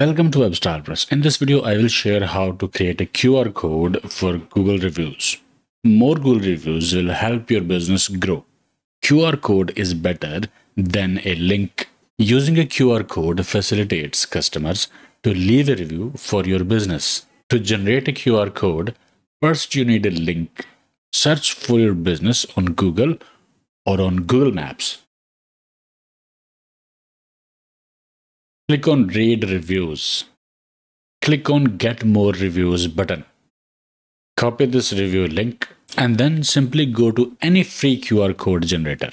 Welcome to WebStylePress. In this video, I will share how to create a QR code for Google reviews. More Google reviews will help your business grow. QR code is better than a link. Using a QR code facilitates customers to leave a review for your business. To generate a QR code, first you need a link. Search for your business on Google or on Google Maps. Click on Read Reviews. Click on Get More Reviews button. Copy this review link and then simply go to any free QR code generator.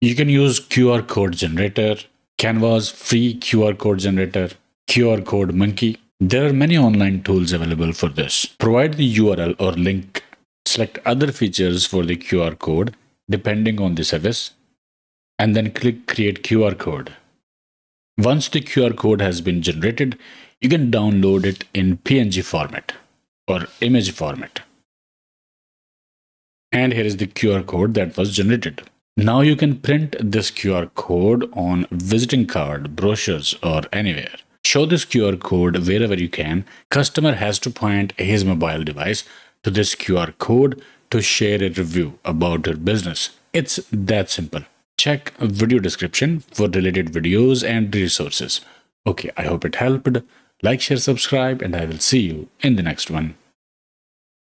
You can use QR code generator, Canva's free QR code generator, QR code monkey. There are many online tools available for this. Provide the URL or link. Select other features for the QR code depending on the service and then click create QR code. Once the QR code has been generated, you can download it in PNG format or image format. And here is the QR code that was generated. Now you can print this QR code on visiting card, brochures, or anywhere. Show this QR code wherever you can. Customer has to point his mobile device to this QR code to share a review about your business. It's that simple. Check video description for related videos and resources. Okay, I hope it helped. Like, share, subscribe, and I will see you in the next one.